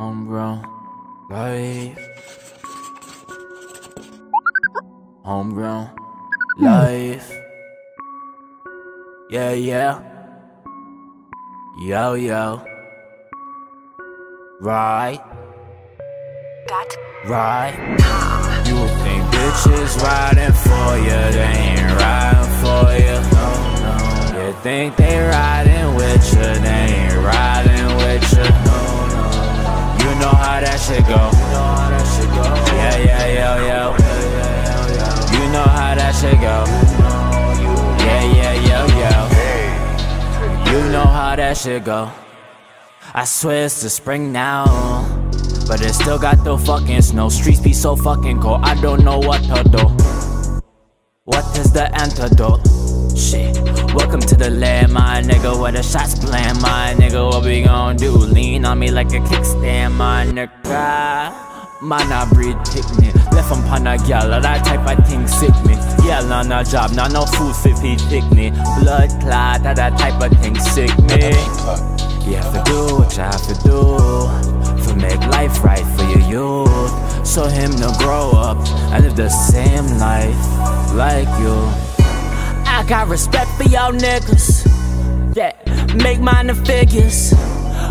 Homegrown life. Homegrown life. Yeah, yeah. Yo, yo. Right. Right. You think bitches riding for you, they ain't riding for you. Oh, no, no. You think they riding with you, they ain't riding shit go. Yeah, yeah, yo, yo. You know how that shit go. Yeah, yeah, yo, yo. You know how that shit go. I swear it's the spring now. But it still got the fucking snow. Streets be so fucking cold. I don't know what to do. What is the antidote? Shit. Welcome to the land, my nigga. Where the shots playing, my nigga. What we gon' do? Lean on me like a kickstand, my nigga. Man, I breed picnic. Left on from Pana Gyal, that type of thing sick me. Yeah, on the job, not no food fit me. Blood clot, that that type of thing sick me. You have to do what you have to do To make life right for your youth So him to grow up and live the same life like you I got respect for y'all niggas Yeah, make the figures.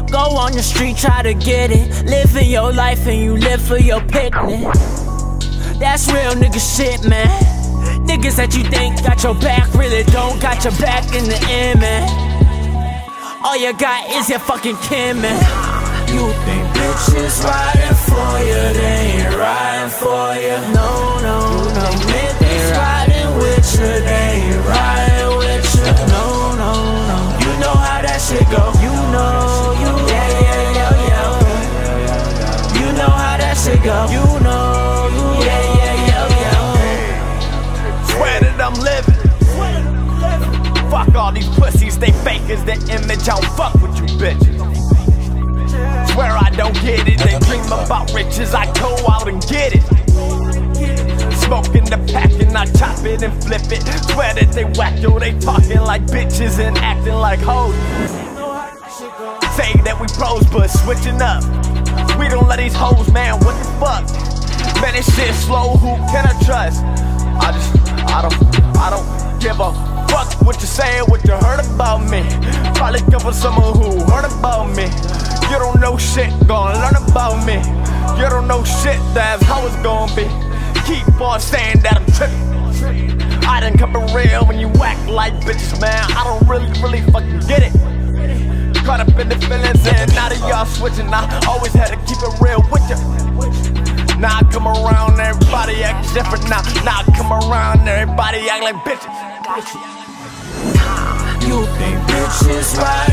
Go on the street, try to get it. Living your life and you live for your picnic. That's real nigga shit, man. Niggas that you think got your back really don't got your back in the end, man. All you got is your fucking kin, man. You think bitches riding for you, they ain't riding shit go. You know, you yeah, yeah, yeah, yeah. You know how that shit go. You know, you yeah, yeah, yeah, yeah. Swear that I'm living. Fuck all these pussies, they fakers, the image, I don't fuck with you bitches. Swear I don't get it, they dream about riches, I flip it. Swear that they whack yo, they talking like bitches and acting like hoes. Say that we pros, but switching up. We don't let these hoes, man, what the fuck? Man, this shit slow, who can I trust? I just, I don't, I don't give a fuck what you saying, what you heard about me. Probably come from someone who heard about me. You don't know shit, gonna learn about me. You don't know shit, that's how it's gonna be. Keep on saying that I'm real when you act like bitches, man. I don't really, really fucking get it. Caught up in the feelings and now that y'all switching, I always had to keep it real with you. Now I come around, everybody act different now. Now I come around, everybody act like bitches. You think bitches riding